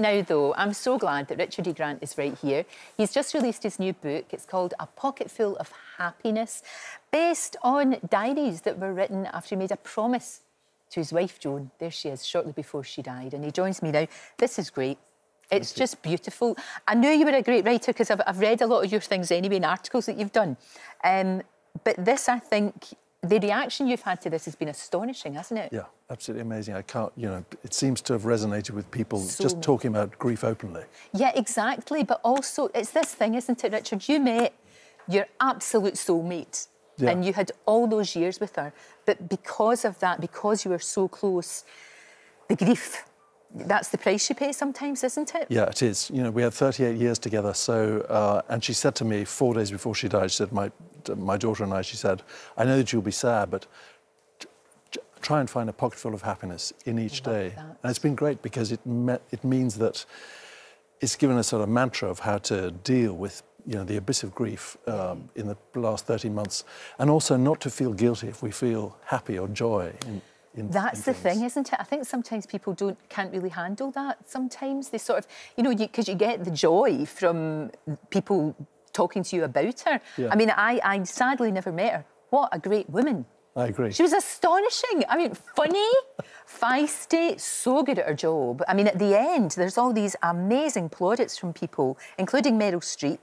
Now, though, I'm so glad that Richard E. Grant is right here. He's just released his new book. It's called A Pocket Full of Happiness, based on diaries that were written after he made a promise to his wife, Joan. There she is, shortly before she died. And he joins me now. This is great. It's just beautiful. I knew you were a great writer because I've, I've, read a lot of your things anyway in articles that you've done. Um, but this, I think, the reaction you've had to this has been astonishing, hasn't it? Yeah, absolutely amazing. I can't, you know, it seems to have resonated with people so just talking about grief openly. Yeah, exactly. But also, it's this thing, isn't it, Richard? You met your absolute soulmate yeah. and you had all those years with her. But because of that, because you were so close, the grief that's the price you pay sometimes, isn't it? Yeah, it is. You know, we had 38 years together. So, uh, and she said to me four days before she died, she said, my, my daughter and I, she said, I know that you'll be sad, but try and find a pocketful of happiness in each day. That. And it's been great because it, me- it means that it's given us a sort of mantra of how to deal with you know, the abyss of grief um, in the last 13 months, and also not to feel guilty if we feel happy or joy in, in, That's in the thing, isn't it? I think sometimes people don't can't really handle that. Sometimes they sort of, you know, because you, you, get the joy from people talking to you about her. Yeah. I mean, I, I sadly never met her. What a great woman. I agree. She was astonishing. I mean, funny, feisty, so good at her job. I mean, at the end, there's all these amazing plaudits from people, including Meryl Streep,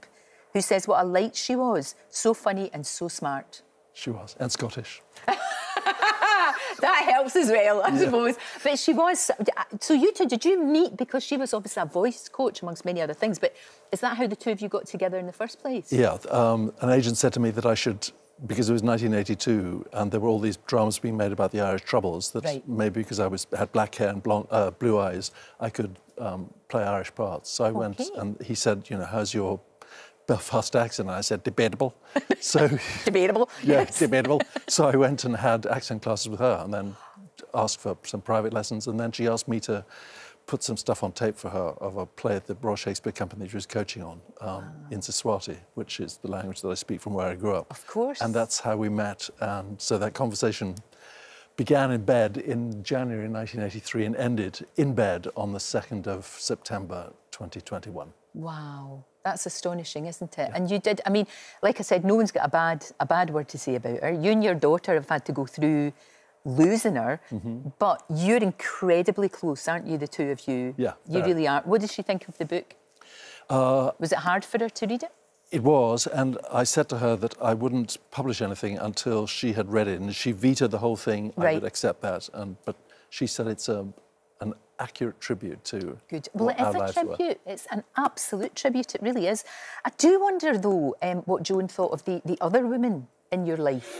who says what a light she was. So funny and so smart. She was, and Scottish. that helps as well, I yeah. suppose. But she was. So you two, did you meet because she was obviously a voice coach amongst many other things? But is that how the two of you got together in the first place? Yeah. Um, an agent said to me that I should. Because it was 1982, and there were all these dramas being made about the Irish Troubles. That right. maybe because I was had black hair and blonde, uh, blue eyes, I could um, play Irish parts. So I okay. went, and he said, "You know, how's your Belfast accent. And I said, debatable. So debatable. Yeah, yes. debatable. So I went and had accent classes with her, and then asked for some private lessons, and then she asked me to put some stuff on tape for her of a play at the Royal Shakespeare Company she was coaching on um, wow. in Siswati, which is the language that I speak from where I grew up. Of course. And that's how we met. And so that conversation began in bed in January 1983 and ended in bed on the 2nd of September 2021. Wow. That's astonishing, isn't it? Yeah. And you did. I mean, like I said, no one's got a bad a bad word to say about her. You and your daughter have had to go through losing her, mm-hmm. but you're incredibly close, aren't you? The two of you. Yeah. You really are. What did she think of the book? Uh, was it hard for her to read it? It was, and I said to her that I wouldn't publish anything until she had read it, and she vetoed the whole thing. Right. I would accept that, and but she said it's a an accurate tribute to Good. Well, it is a tribute. Were. It's an absolute tribute. It really is. I do wonder, though, um, what Joan thought of the, the other women in your life.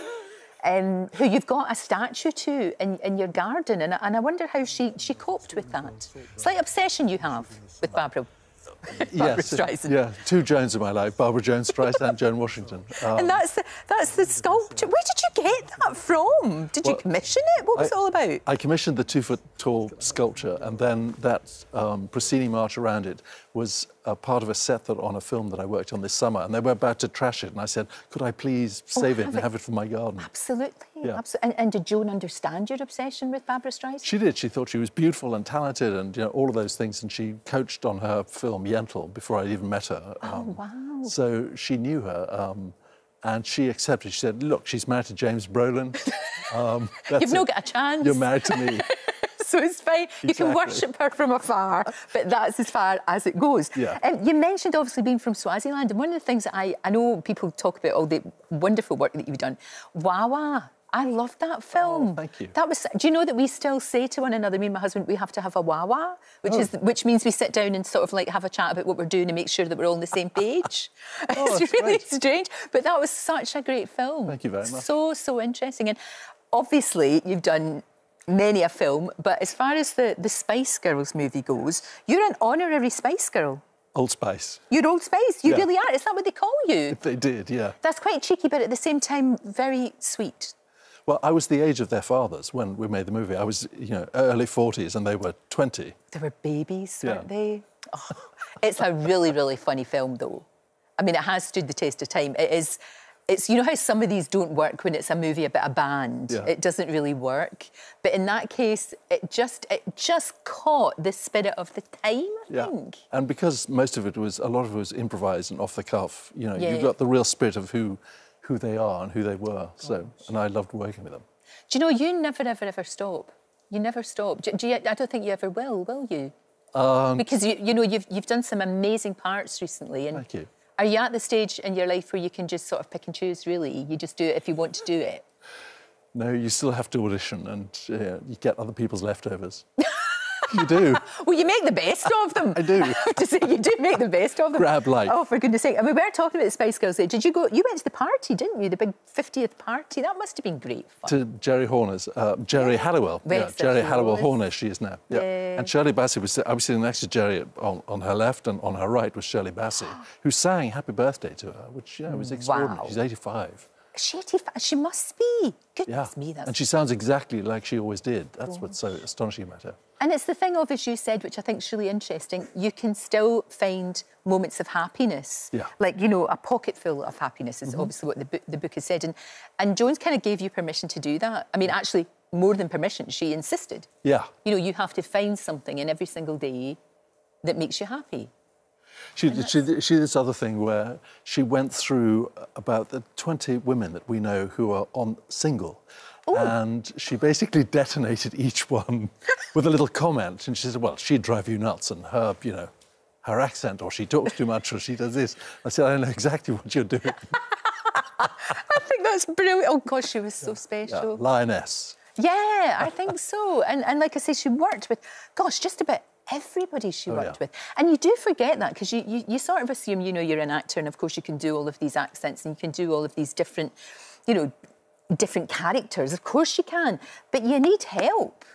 Um, who you've got a statue to in, in your garden, and, and I wonder how she, she coped with that. Slight obsession you have with Barbra yes, Streisand. Yeah, two Joans in my life: Barbra Jones Streisand, and Joan Washington. Um, and that's the, that's the sculpture. Where did you get that from? Did well, you commission it? What was I, it all about? I commissioned the two-foot-tall sculpture, and then that um, proscenium arch around it was a part of a set that on a film that I worked on this summer, and they were about to trash it, and I said, "Could I please oh, save oh, it and it. have it for my garden?" Absolutely, yeah. absolutely. And, and, did Joan understand your obsession with Barbra Streisand? She did. She thought she was beautiful and talented, and you know all of those things. And she coached on her film Yentl before I'd even met her. Oh um, wow! So she knew her. Um, and she accepted. She said, "Look, she's married to James Brolin. Um, You've not got a chance. You're married to me." so it's fine. Exactly. You can worship her from afar, but that's as far as it goes. Yeah. Um, you mentioned obviously being from Swaziland, and one of the things that I, I know people talk about all the wonderful work that you've done. Wah-Wah. I loved that oh, film. Oh, thank you. That was. Do you know that we still say to one another, me and my husband, we have to have a wawa, which oh. is which means we sit down and sort of like have a chat about what we're doing and make sure that we're all on the same page. oh, it's really great. strange, but that was such a great film. Thank you very much. So so interesting, and obviously you've done many a film, but as far as the, the Spice Girls movie goes, you're an honorary Spice Girl. Old Spice. You're Old Spice. You yeah. really are. Is that what they call you? They did, yeah. That's quite cheeky, but at the same time, very sweet. Well, I was the age of their fathers when we made the movie. I was, you know, early 40s and they were 20. They were babies, weren't yeah. they? Oh, it's a really, really funny film, though. I mean, it has stood the test of time. It is it's you know how some of these don't work when it's a movie about a band. Yeah. It doesn't really work. But in that case, it just it just caught the spirit of the time. I Yeah. think. And because most of it was, a lot of it was improvised and off the cuff, you know, Yeah. you got the real spirit of who, who they are and who they were. So, and I loved working with them. Do you know you never ever ever stop? You never stop. Do, do you, I don't think you ever will, will you? Um, because you you know you've you've done some amazing parts recently, and Thank you. are you at the stage in your life where you can just sort of pick and choose? Really, you just do it if you want to do it. No, you still have to audition and uh, you get other people's leftovers. you do. Well, you make the best of them. I do. I have to say, you do make the best of them. Grab life. Oh, for goodness sake. And we were talking about the Spice Girls there. Did you go? You went to the party, didn't you? The big 50th party. That must have been great fun. to Geri Horner's, uh, Geri Halliwell. Yes, yeah, Geri Halliwell. Horner, she is now. Yeah. Yeah. And Shirley Bassey was, I was sitting next to Geri on, on her left and on her right was Shirley Bassey, who sang Happy Birthday to her, which, you know, was extraordinary. Wow. She's 85. She, 85 she must be. Yeah. Goodness me, that's and she sounds exactly like she always did. That's what's so astonishing about her. And it's the thing of, as you said, which I think is really interesting, you can still find moments of happiness. Yeah. Like, you know, a pocket full of happiness is mm-hmm. obviously what the book, the book has said. And, and Joan's kind of gave you permission to do that. I mean, actually, more than permission, she insisted. Yeah. You know, you have to find something in every single day that makes you happy. She, she, she did this other thing where she went through about the 20 women that we know who are on single. Oh. And she basically detonated each one with a little comment. And she said, well, she'd drive you nuts and her, you know, her accent, or she talks too much, or she does this. I said, I don't know exactly what you're doing. I think that's brilliant. Oh, gosh, she was so Yeah, special. lioness. Yeah, I think so. And, and like I say, she worked with, gosh, just about everybody she Oh, worked yeah. with. And you do forget that because you, you, you sort of assume, you know, you're an actor and of course you can do all of these accents and you can do all of these different, you know, different characters. Of course you can. But you need help.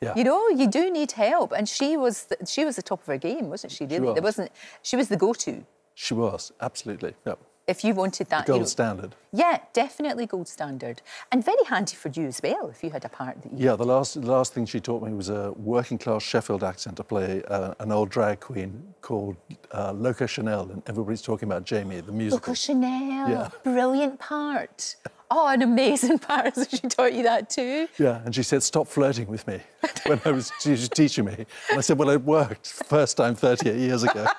Yeah. You know, you do need help. And she was the, she was the top of her game, wasn't she, really? There was. wasn't she was the go-to. She was, absolutely. Yeah. If you wanted that, Gold you know, standard. Yeah, definitely gold standard. And very handy for you as well if you had a part that you Yeah, the last, the last thing she taught me was a working class Sheffield accent to play uh, an old drag queen called uh, Loco Chanel. And everybody's talking about Jamie, the musical. Coco Chanel, Yeah. brilliant part. Oh, an amazing part. So she taught you that too. Yeah, and she said, stop flirting with me when I was, she was teaching me. And I said, well, it worked first time 38 years ago.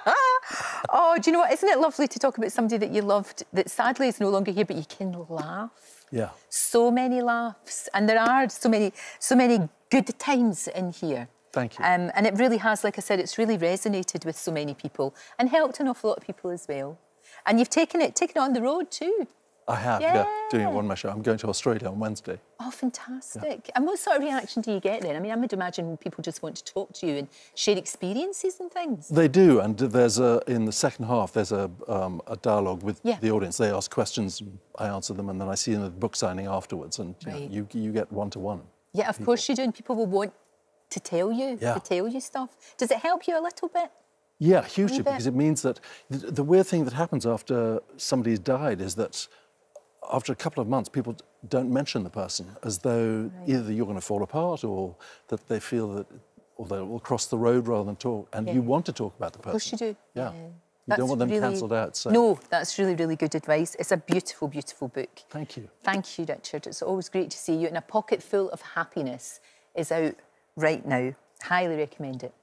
Oh, do you know what? Isn't it lovely to talk about somebody that you loved that sadly is no longer here, but you can laugh? Yeah. So many laughs, and there are so many, so many good times in here. Thank you. Um, and it really has, like I said, it's really resonated with so many people and helped an awful lot of people as well. And you've taken it, taken it on the road too. I have, yeah. doing it Yeah. one man show. I'm going to Australia on Wednesday. Oh, fantastic. And what sort of reaction do you get then? I mean, I would imagine people just want to talk to you and share experiences and things. They do, and there's a in the second half there's a um, a dialogue with Yeah. the audience. They ask questions, I answer them, and then I see them at the book signing afterwards, and you, know, you you get one to one. Yeah, of course you do. And people will want to tell you, Yeah. to tell you stuff. Does it help you a little bit? Yeah, hugely, because it means that the, the weird thing that happens after somebody's died is that after a couple of months, people don't mention the person as though either you're going to fall apart or that they feel that, or they will cross the road rather than talk. And you want to talk about the person. Of course you do. Yeah. You That's don't want them really- cancelled out. So No, that's really, really good advice. It's a beautiful, beautiful book. thank you. Thank you, Richard. It's always great to see you. And A Pocket Full of Happiness is out right now. Highly recommend it.